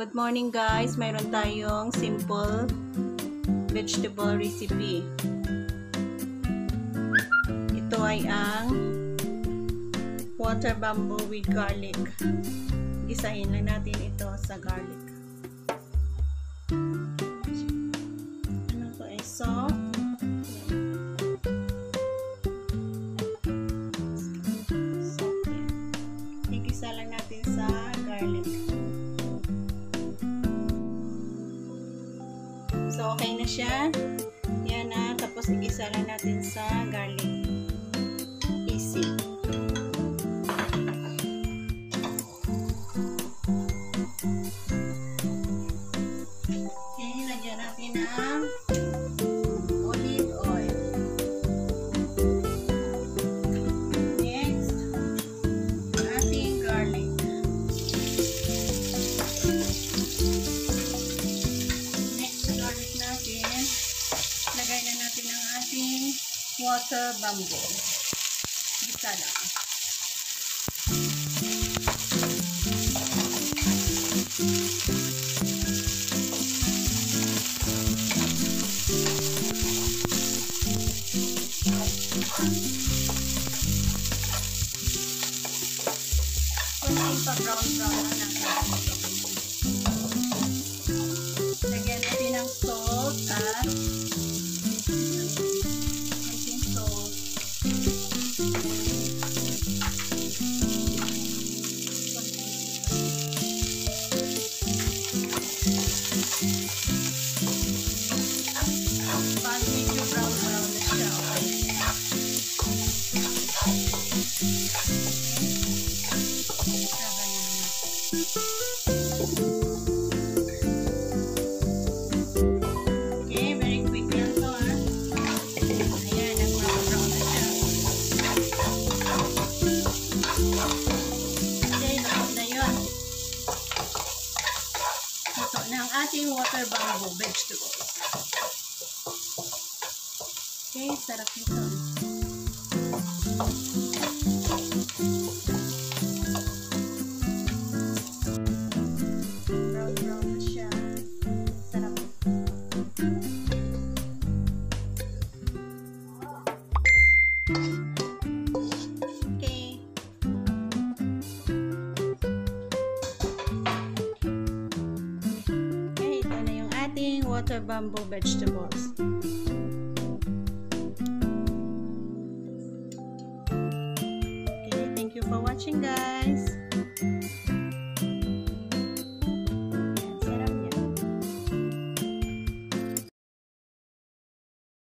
Good morning guys! Mayroon tayong simple vegetable recipe. Ito ay ang water bamboo with garlic. Gisahin lang natin ito sa garlic. Ano to ay salt. Igisa lang natin sa garlic. So, okay na siya. Yan na. Tapos, igisa lang natin sa garlic. Lagay na natin ang ating water bamboo. Bisa lang. Kunting pa-brown-brown na natin. Lagyan natin ng salt at ating water bamboo vegetables. Okay, sarap nito. Brown brown na. Sarap. Okay. Water bamboo vegetables. Okay, thank you for watching guys.